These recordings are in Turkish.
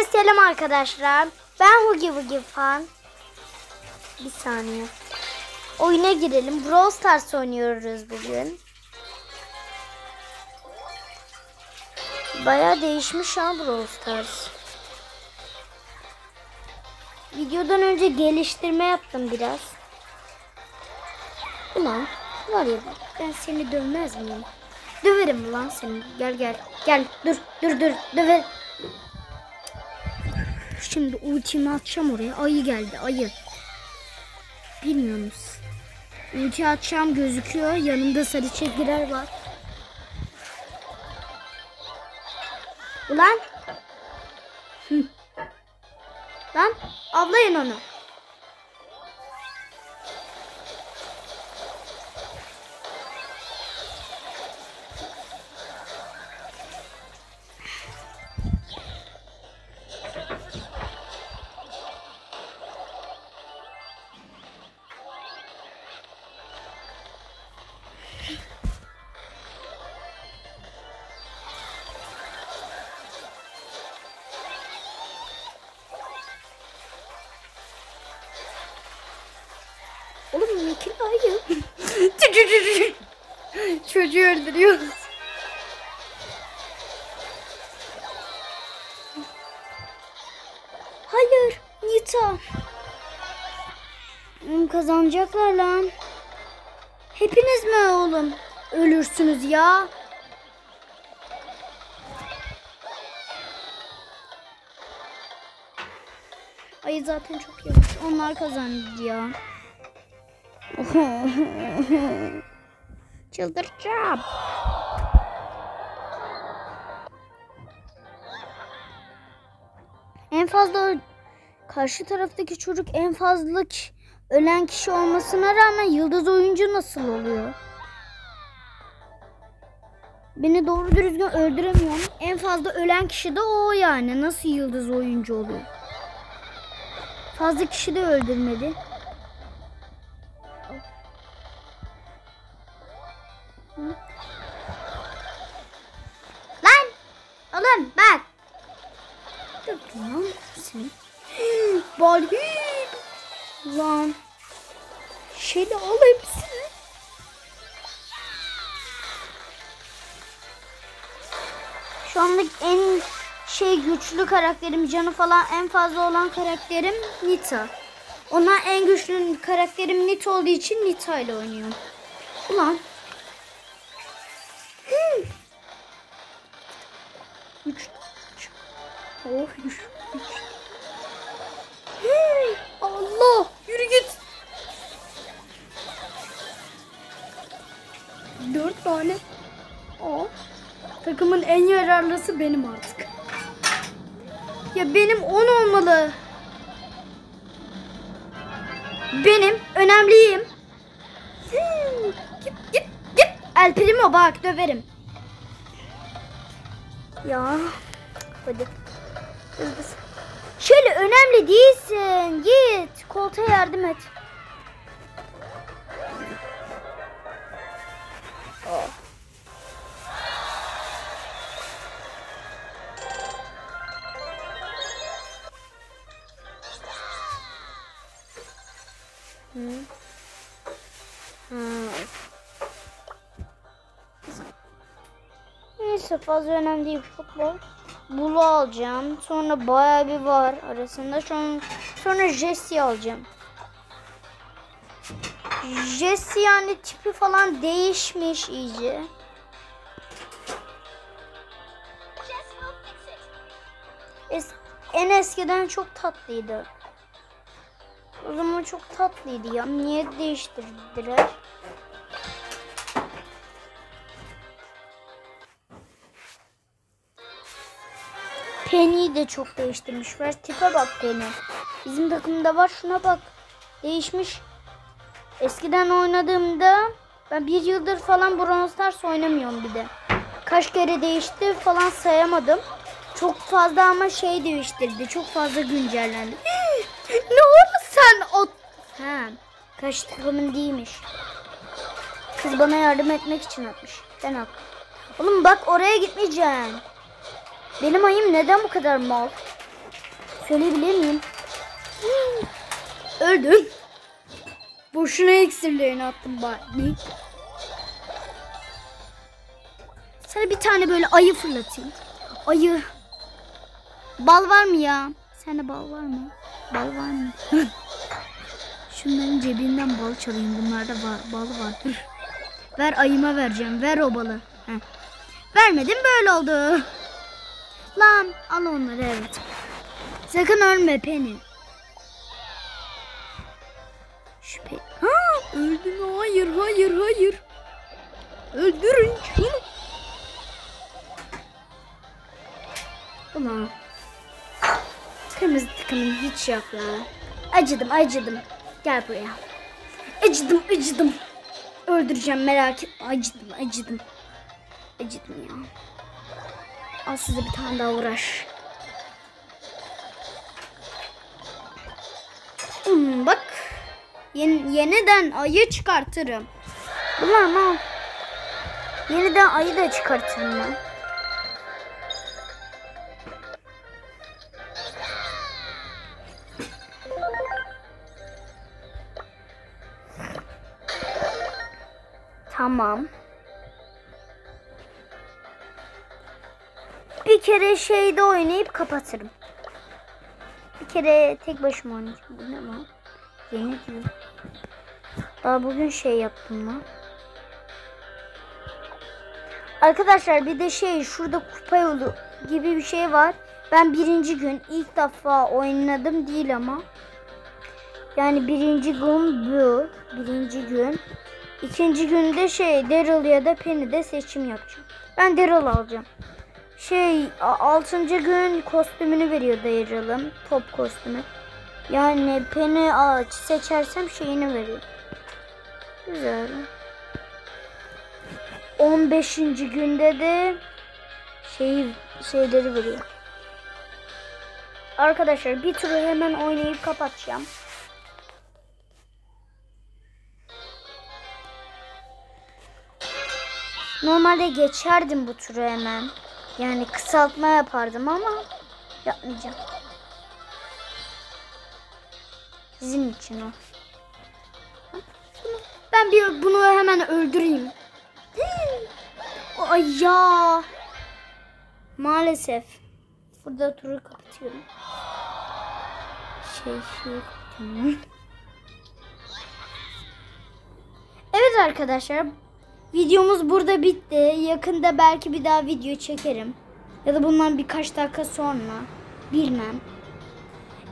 Herkese selam arkadaşlar. Ben Hugi Hugi Fan. Bir saniye. Oyuna girelim. Brawl Stars oynuyoruz bugün. Baya değişmiş ha Brawl Stars. Videodan önce geliştirme yaptım biraz. Ulan var ya ben seni dövmez miyim? Döverim lan seni. Gel gel. Gel dur dur dur döver. Şimdi ultimi atacağım oraya. Ayı geldi ayı. Bilmiyorsunuz. Ulti atacağım gözüküyor. Yanında sarı çizgiler var. Ulan. Hı. Lan avlayın onu. Ki ayı? Çocuğu öldürüyoruz. Hayır, Nita. Oğlum kazanacaklar lan. Hepiniz mi oğlum ölürsünüz ya? Ayı zaten çok yavaş. Onlar kazandı ya. Çıldıracağım. En fazla karşı taraftaki çocuk en fazla ölen kişi olmasına rağmen yıldız oyuncu nasıl oluyor? Beni doğru düzgün öldüremiyor. En fazla ölen kişi de o yani. Nasıl yıldız oyuncu oluyor? Fazla kişi de öldürmedi. Lan! Oğlum bak. Dur lan sen. Bal. Lan. Şeyle al hepsini. Şu anlık en şey güçlü karakterim canı falan en fazla olan karakterim Nita. Ona en güçlü karakterim Nita olduğu için Nita ile oynuyorum. Ulan. Üç. Oh, üç. üç. Hey, Allah yürü git. Dört tane. Aa, takımın en yararlısı benim artık. Ya benim on olmalı. Benim önemliyim. Git git git. El Primo bak döverim. Ya hadi. Hızlı. Şöyle önemli değilsin. Git koltuğa yardım et. Oh. Hı. Hı. Neyse fazla önemli değil futbol. Bulu alacağım. Sonra bayağı bir var arasında. Sonra, sonra Jesse alacağım. Jesse yani tipi falan değişmiş iyice. Es en eskiden çok tatlıydı. O zaman çok tatlıydı ya. Niye değiştirdiler? Penny'yi de çok değiştirmişler. Tipe bak Penny. Bizim takımda var şuna bak. Değişmiş. Eskiden oynadığımda ben bir yıldır falan Brawl Stars oynamıyorum bir de. Kaç kere değişti falan sayamadım. Çok fazla ama şey değiştirdi. Çok fazla güncellendi. ne oldu sen o... Ha, kaç takımın değilmiş. Kız bana yardım etmek için atmış. Ben hak. Oğlum bak oraya gitmeyeceksin. Benim ayım neden bu kadar mal? Söyleyebilir miyim? Öldüm. Boşuna iksirlerini attım bari. Sana bir tane böyle ayı fırlatayım. Ayı. Bal var mı ya? Sende bal var mı? Bal var mı? Şunların cebinden bal çalayım. Bunlarda var, bal var. Ver ayıma vereceğim. Ver o balı. Heh. Vermedim böyle oldu. Lan al onları evet. Sakın ölme Penny. Şüphe. Ha öldü mü? Hayır hayır hayır. Öldürün şunu. Ulan. Kırmızı tıkanım hiç yok ya. Acıdım acıdım. Gel buraya. Acıdım acıdım. Öldüreceğim merak etme. Acıdım acıdım. Acıdım ya. Al size bir tane daha uğraş. Hmm, bak. Yen- yeniden ayı çıkartırım. Ulan al. Yeniden ayı da çıkartırım ben. Tamam. Bir kere şeyde oynayıp kapatırım. Bir kere tek başıma oynayacağım. Bu ne lan? Yeni diyor. Daha bugün şey yaptım lan. Arkadaşlar bir de şey şurada kupa yolu gibi bir şey var. Ben birinci gün ilk defa oynadım değil ama. Yani birinci gün bu. Birinci gün. İkinci günde şey Daryl ya da Penny'de seçim yapacağım. Ben Daryl alacağım. Şey a- altıncı gün kostümünü veriyor Daryl'ın. Top kostümü. Yani Penny ağaç seçersem şeyini veriyor. Güzel. 15. günde de şey şeyleri veriyor. Arkadaşlar bir turu hemen oynayıp kapatacağım. Normalde geçerdim bu turu hemen. Yani kısaltma yapardım ama yapmayacağım. Sizin için o. Ben bir bunu hemen öldüreyim. Ay ya. Maalesef. Burada turu kapatıyorum. Şey şey kapatıyorum. Evet arkadaşlar. Videomuz burada bitti. Yakında belki bir daha video çekerim. Ya da bundan birkaç dakika sonra. Bilmem.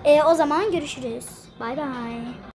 E, o zaman görüşürüz. Bay bay.